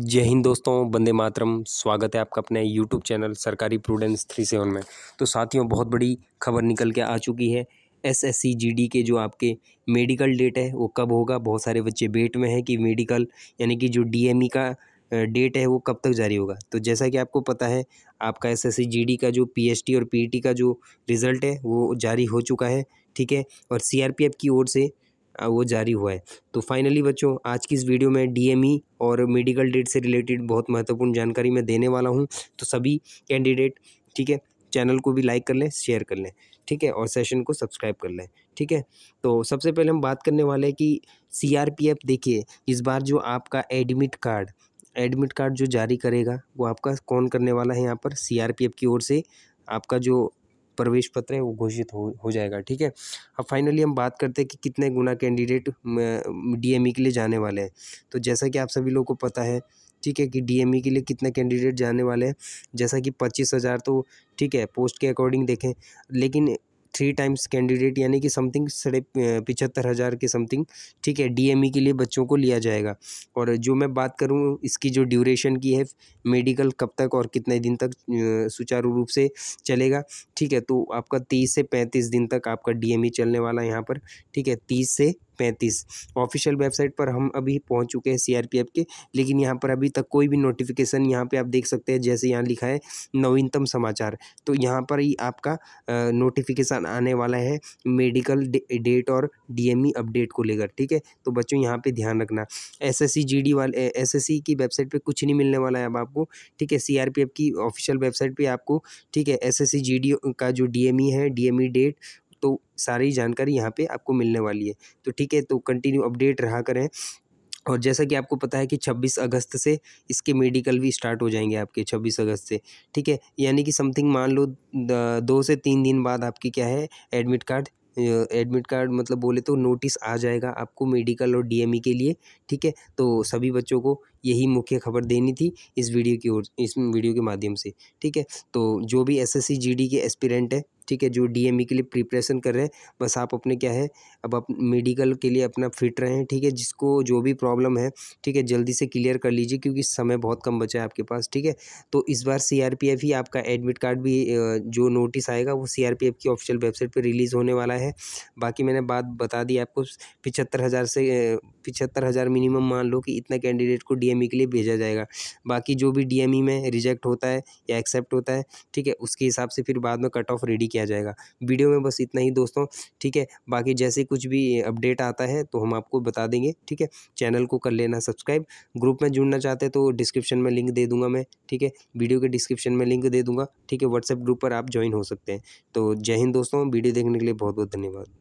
जय हिंद दोस्तों बंदे मातरम। स्वागत है आपका अपने यूट्यूब चैनल सरकारी प्रूडेंस थ्री सेवन में। तो साथियों, बहुत बड़ी खबर निकल के आ चुकी है। S S C G D के जो आपके मेडिकल डेट है, वो कब होगा? बहुत सारे बच्चे वेट में हैं कि मेडिकल यानी कि जो डी एम ई का डेट है, वो कब तक जारी होगा? तो जैसा कि आपको पता है, आपका एस एस सी का जो पी और पी टी का जो रिज़ल्ट है, वो जारी हो चुका है, ठीक है? और सी आर पी एफ़ की ओर से वो जारी हुआ है। तो फाइनली बच्चों, आज की इस वीडियो में डीएमई और मेडिकल डेट से रिलेटेड बहुत महत्वपूर्ण जानकारी मैं देने वाला हूँ। तो सभी कैंडिडेट ठीक है चैनल को भी लाइक कर लें शेयर कर लें, ठीक है, और सेशन को सब्सक्राइब कर लें, ठीक है। तो सबसे पहले हम बात करने वाले हैं कि सीआरपीएफ देखिए, इस बार जो आपका एडमिट कार्ड एडमिट कार्ड जो जारी करेगा, वो आपका कौन करने वाला है यहाँ पर? सीआरपीएफ की ओर से आपका जो प्रवेश पत्र है, वो घोषित हो हो जाएगा, ठीक है? अब फाइनली हम बात करते हैं कि कितने गुना कैंडिडेट डीएमई के लिए जाने वाले हैं। तो जैसा कि आप सभी लोगों को पता है, ठीक है, कि डीएमई के लिए कितने कैंडिडेट जाने वाले हैं, जैसा कि पच्चीस हज़ार तो ठीक है पोस्ट के अकॉर्डिंग देखें, लेकिन थ्री टाइम्स कैंडिडेट यानी कि समथिंग साढ़े पिछहत्तर हज़ार के समथिंग ठीक है डीएमई e के लिए बच्चों को लिया जाएगा। और जो मैं बात करूँ इसकी जो ड्यूरेशन की है मेडिकल कब तक और कितने दिन तक सुचारू रूप से चलेगा, ठीक है तो आपका तीस से पैंतीस दिन तक आपका डीएमई e चलने वाला है यहाँ पर, ठीक है, तीस से पैंतीस। ऑफिशियल वेबसाइट पर हम अभी पहुँच चुके हैं सीआरपीएफ के, लेकिन यहाँ पर अभी तक कोई भी नोटिफिकेशन यहाँ पे आप देख सकते हैं, जैसे यहाँ लिखा है, नवीनतम समाचार। तो यहाँ पर ही आपका नोटिफिकेशन आने वाला है मेडिकल डेट और डीएमई अपडेट को लेकर, ठीक है? तो बच्चों, यहाँ पे ध्यान रखना। एस एस वाले एसएससी की वेबसाइट पर कुछ नहीं मिलने वाला है अब आपको, ठीक है? सीआरपीएफ की ऑफिशियल वेबसाइट पर आपको, ठीक है? एस एस का जो डीएमई है डीएमई डेट तो सारी जानकारी यहाँ पे आपको मिलने वाली है। तो ठीक है तो कंटिन्यू अपडेट रहा करें। और जैसा कि आपको पता है कि 26 अगस्त से इसके मेडिकल भी स्टार्ट हो जाएँगे आपके 26 अगस्त से। ठीक है, यानी कि समथिंग मान लो दो से तीन दिन बाद आपकी क्या है एडमिट कार्ड एडमिट कार्ड मतलब बोले तो नोटिस आ जाएगा आपको मेडिकल और डीएमई के लिए। ठीक है तो सभी बच्चों को यही मुख्य खबर देनी थी इस वीडियो की ओर, इस वीडियो के माध्यम से। ठीक है तो जो भी एस एस के एस्पिरेंट है ठीक है, जो डीएमई के लिए प्रिपरेशन कर रहे हैं, बस आप अपने क्या है, अब आप मेडिकल के लिए अपना फिट रहें ठीक है, जिसको जो भी प्रॉब्लम है, ठीक है, जल्दी से क्लियर कर लीजिए, क्योंकि समय बहुत कम बचा है आपके पास, ठीक है। तो इस बार सीआरपीएफ ही आपका एडमिट कार्ड भी जो नोटिस आएगा, वो सीआरपीएफ की ऑफिशियल वेबसाइट पर रिलीज़ होने वाला है। बाकी मैंने बात बता दी आपको, पिछहत्तर हज़ार से पिछहत्तर हज़ार मिनिमम मान लो कि इतना कैंडिडेट को डीएमई के लिए भेजा जाएगा। बाकी जो भी डीएमई में रिजेक्ट होता है या एक्सेप्ट होता है, ठीक है, उसके हिसाब से फिर बाद में कट ऑफ़ रेडी किया जाएगा। वीडियो में बस इतना ही दोस्तों, ठीक है? बाकी जैसे कुछ भी अपडेट आता है तो हम आपको बता देंगे, ठीक है? चैनल को कर लेना सब्सक्राइब। ग्रुप में जुड़ना चाहते हैं तो डिस्क्रिप्शन में लिंक दे दूँगा मैं, ठीक है? वीडियो के डिस्क्रिप्शन में लिंक दे दूँगा, ठीक है? व्हाट्सएप ग्रुप पर आप ज्वाइन हो सकते हैं। तो जय हिंद दोस्तों, वीडियो देखने के लिए बहुत बहुत धन्यवाद।